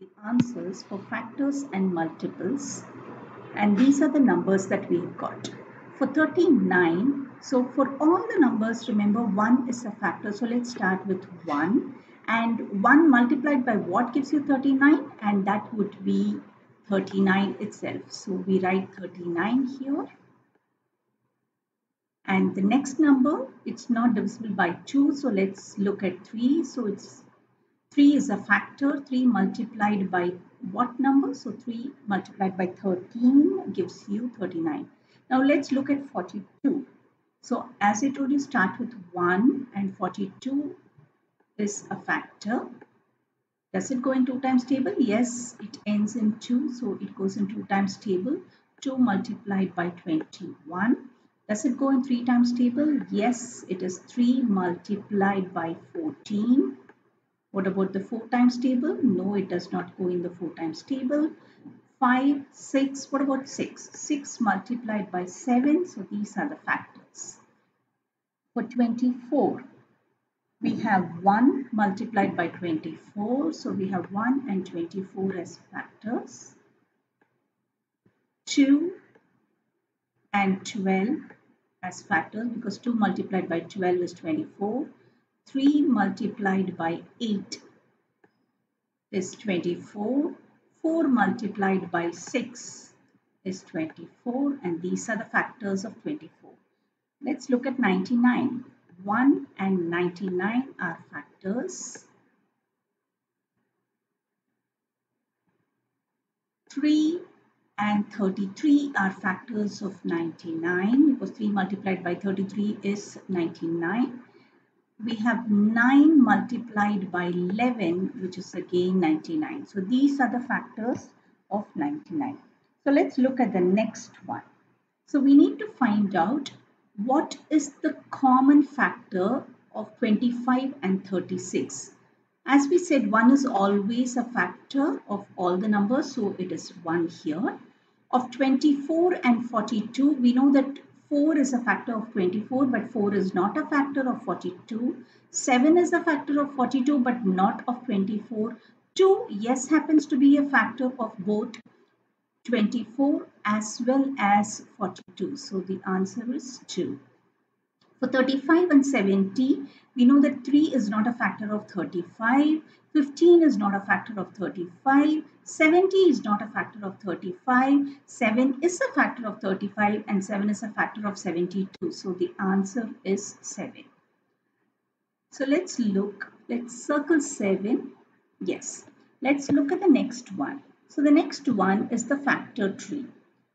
the answers for factors and multiples. And these are the numbers that we've got. For 39, so for all the numbers remember 1 is a factor. So let's start with 1 and 1 multiplied by what gives you 39 and that would be 39 itself. So we write 39 here. And the next number it's not divisible by 2 so let's look at 3 so it's 3 is a factor 3 multiplied by what number? So 3 multiplied by 13 gives you 39. Now let's look at 42. So as I told you, start with 1 and 42 is a factor. Does it go in 2 times table? Yes, it ends in 2. So it goes in 2 times table. 2 multiplied by 21. Does it go in 3 times table? Yes, it is 3 multiplied by 14. What about the 4 times table? No, it does not go in the 4 times table. 5, 6, what about 6? 6 multiplied by 7, so these are the factors. For 24, we have 1 multiplied by 24, so we have 1 and 24 as factors. 2 and 12 as factors because 2 multiplied by 12 is 24. 3 multiplied by 8 is 24. 4 multiplied by 6 is 24 and these are the factors of 24. Let's look at 99. 1 and 99 are factors. 3 and 33 are factors of 99 because 3 multiplied by 33 is 99 we have 9 multiplied by 11 which is again 99. So these are the factors of 99. So let's look at the next one. So we need to find out what is the common factor of 25 and 36. As we said 1 is always a factor of all the numbers so it is 1 here. Of 24 and 42 we know that 4 is a factor of 24 but 4 is not a factor of 42. 7 is a factor of 42 but not of 24. 2 yes happens to be a factor of both 24 as well as 42. So the answer is 2. For 35 and 70, we know that 3 is not a factor of 35. 15 is not a factor of 35. 70 is not a factor of 35. 7 is a factor of 35 and 7 is a factor of 72. So the answer is 7. So let's look, let's circle 7. Yes. Let's look at the next one. So the next one is the factor tree.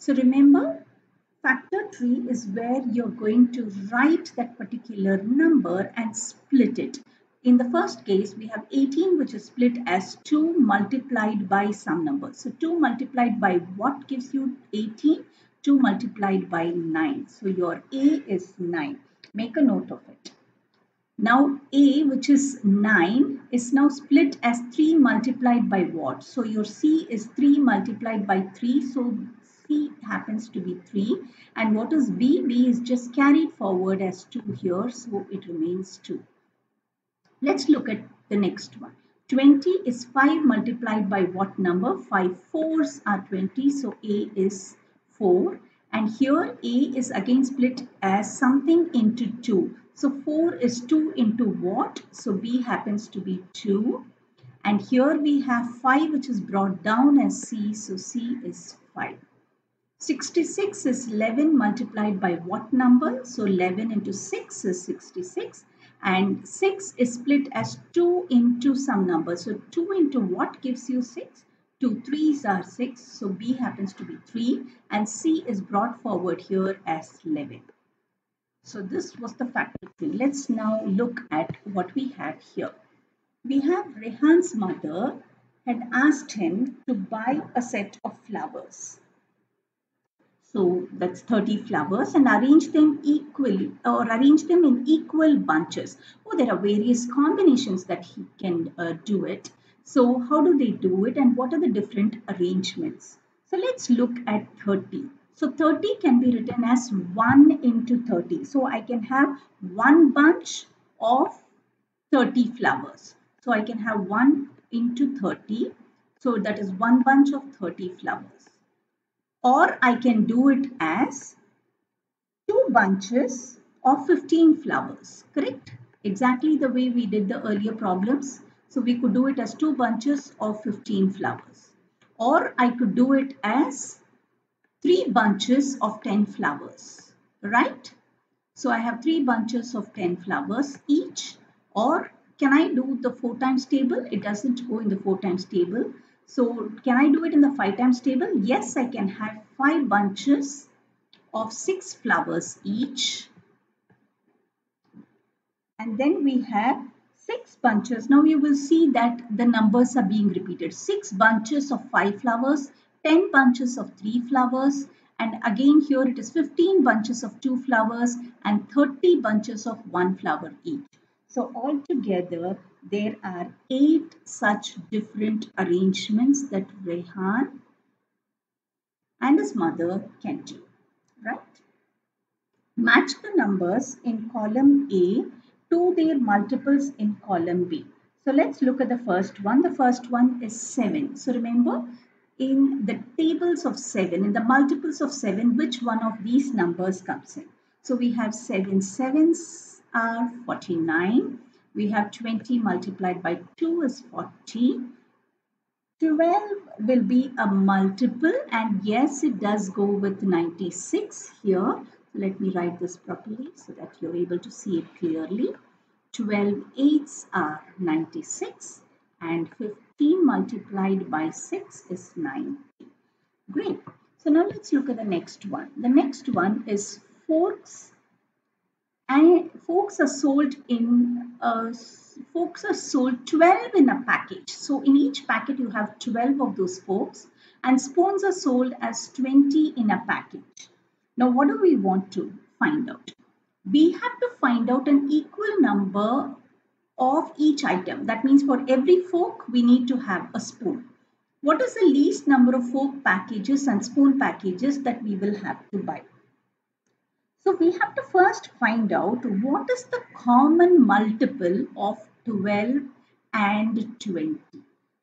So remember, factor tree is where you're going to write that particular number and split it. In the first case, we have 18 which is split as 2 multiplied by some number. So 2 multiplied by what gives you 18? 2 multiplied by 9. So your A is 9. Make a note of it. Now A which is 9 is now split as 3 multiplied by what? So your C is 3 multiplied by 3. So C happens to be 3. And what is B? B is just carried forward as 2 here. So it remains 2. Let's look at the next one. 20 is 5 multiplied by what number? 5 fours are 20. So A is 4. And here A is again split as something into 2. So 4 is 2 into what? So B happens to be 2. And here we have 5 which is brought down as C. So C is 5. 66 is 11 multiplied by what number? So 11 into 6 is 66 and 6 is split as 2 into some number. So 2 into what gives you 6? 2 3s are 6. So B happens to be 3 and C is brought forward here as 11. So this was the factor. Let's now look at what we have here. We have Rehan's mother had asked him to buy a set of flowers. So that's 30 flowers and arrange them equally or arrange them in equal bunches. Oh, there are various combinations that he can uh, do it. So how do they do it and what are the different arrangements? So let's look at 30. So 30 can be written as 1 into 30. So I can have one bunch of 30 flowers. So I can have 1 into 30 So that is one bunch of 30 flowers. Or I can do it as two bunches of 15 flowers, correct? Exactly the way we did the earlier problems. So we could do it as two bunches of 15 flowers. Or I could do it as three bunches of 10 flowers, right? So I have three bunches of 10 flowers each or can I do the 4 times table? It doesn't go in the 4 times table. So can I do it in the 5 times table? Yes, I can have 5 bunches of 6 flowers each. And then we have 6 bunches. Now you will see that the numbers are being repeated. 6 bunches of 5 flowers, 10 bunches of 3 flowers, and again here it is 15 bunches of two flowers and 30 bunches of one flower each. So altogether there are eight such different arrangements that Rehan and his mother can do, right? Match the numbers in column A to their multiples in column B. So let's look at the first one. The first one is 7. So remember in the tables of 7, in the multiples of 7, which one of these numbers comes in? So we have 7 sevens are 49. We have 20 multiplied by 2 is 40. 12 will be a multiple and yes, it does go with 96 here. Let me write this properly so that you're able to see it clearly. 12 eights are 96 and 15 multiplied by 6 is 90. Great. So now let's look at the next one. The next one is forks and forks are sold in uh, are sold 12 in a package. So in each packet you have 12 of those forks and spoons are sold as 20 in a package. Now what do we want to find out? We have to find out an equal number of each item. That means for every fork, we need to have a spoon. What is the least number of fork packages and spoon packages that we will have to buy? So we have to first find out what is the common multiple of 12 and 20.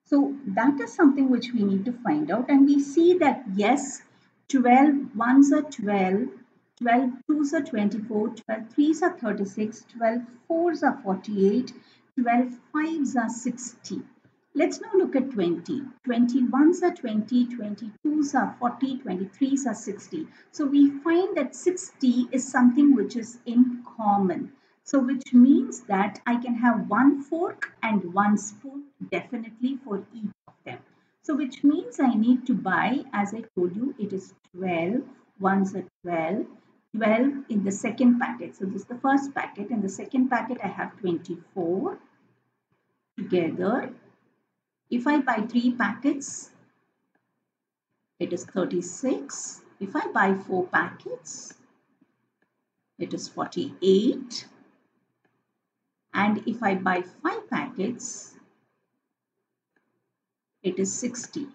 So that is something which we need to find out and we see that yes, 12 ones are 12 12 2s are 24, 12 3s are 36, 12 4s are 48, 12 5s are 60. Let's now look at 20. 21s are 20, 22s are 40, 23s are 60. So we find that 60 is something which is in common. So which means that I can have one fork and one spoon definitely for each of them. So which means I need to buy, as I told you, it is 12, ones are 12, 12 in the second packet. So this is the first packet. In the second packet, I have 24 together. If I buy three packets, it is 36. If I buy four packets, it is 48. And if I buy five packets, it is 60.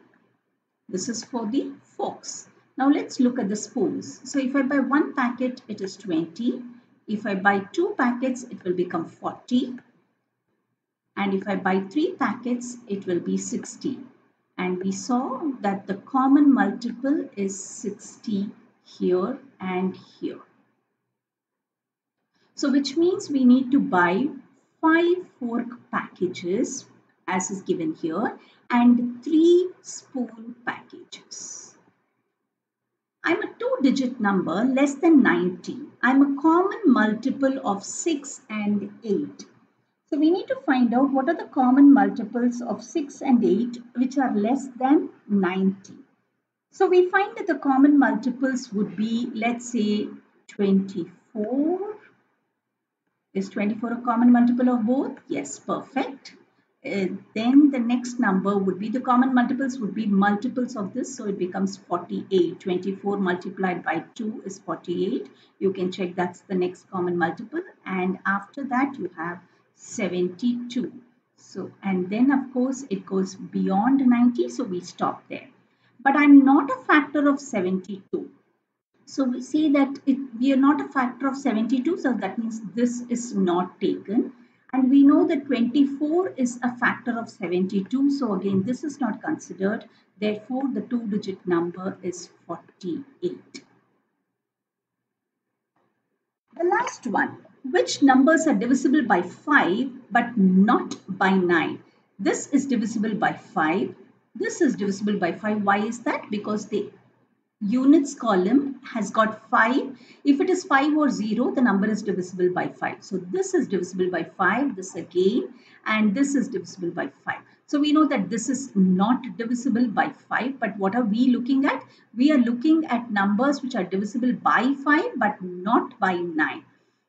This is for the forks. Now let's look at the spoons. So if I buy one packet, it is 20. If I buy two packets, it will become 40. And if I buy three packets, it will be 60. And we saw that the common multiple is 60 here and here. So which means we need to buy five fork packages as is given here and three spoon packages. I'm a two-digit number less than 90. I'm a common multiple of 6 and 8. So we need to find out what are the common multiples of 6 and 8 which are less than 90. So we find that the common multiples would be let's say 24. Is 24 a common multiple of both? Yes, perfect. Uh, then the next number would be the common multiples would be multiples of this so it becomes 48 24 multiplied by 2 is 48 you can check that's the next common multiple and after that you have 72 so and then of course it goes beyond 90 so we stop there but i'm not a factor of 72 so we see that it, we are not a factor of 72 so that means this is not taken And we know that 24 is a factor of 72. So again, this is not considered. Therefore, the two-digit number is 48. The last one, which numbers are divisible by 5 but not by 9? This is divisible by 5. This is divisible by 5. Why is that? Because the units column has got 5. If it is 5 or 0, the number is divisible by 5. So this is divisible by 5, this again, and this is divisible by 5. So we know that this is not divisible by 5, but what are we looking at? We are looking at numbers which are divisible by 5, but not by 9.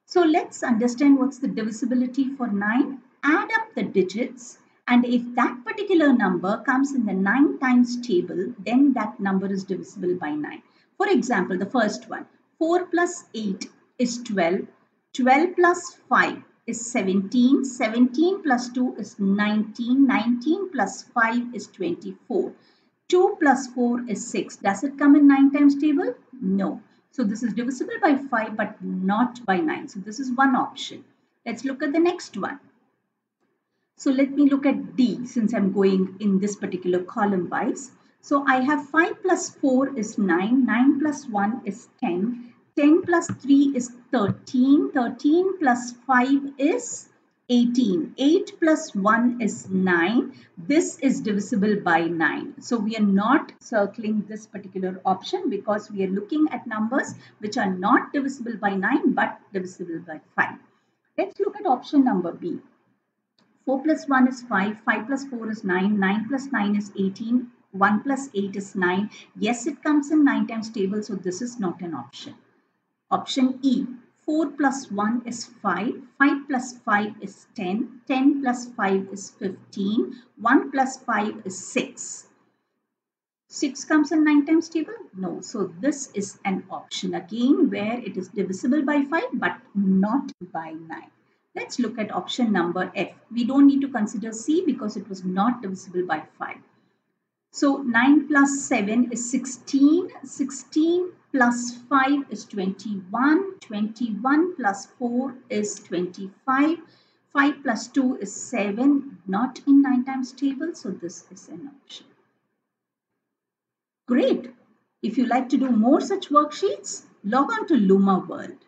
So let's understand what's the divisibility for 9. Add up the digits and if that particular number comes in the 9 times table, then that number is divisible by 9. For example, the first one, 4 plus 8 is 12. 12 plus 5 is 17. 17 plus 2 is 19. 19 plus 5 is 24. 2 plus 4 is 6. Does it come in 9 times table? No. So this is divisible by 5 but not by 9. So this is one option. Let's look at the next one. So let me look at D since I'm going in this particular column wise. So I have 5 plus 4 is 9, 9 plus 1 is 10, 10 plus 3 is 13, 13 plus 5 is 18, 8 plus 1 is 9. This is divisible by 9. So we are not circling this particular option because we are looking at numbers which are not divisible by 9 but divisible by 5. Let's look at option number B. 4 plus 1 is 5, 5 plus 4 is 9, 9 plus 9 is 18, 1 plus 8 is 9. Yes, it comes in 9 times table, so this is not an option. Option E, 4 plus 1 is 5, 5 plus 5 is 10, 10 plus 5 is 15, 1 plus 5 is 6. 6 comes in 9 times table? No. So this is an option again where it is divisible by 5 but not by 9. Let's look at option number F. We don't need to consider C because it was not divisible by 5. So 9 plus 7 is 16. 16 plus 5 is 21. 21 plus 4 is 25. 5 plus 2 is 7. Not in 9 times table. So this is an option. Great. If you like to do more such worksheets, log on to Luma World.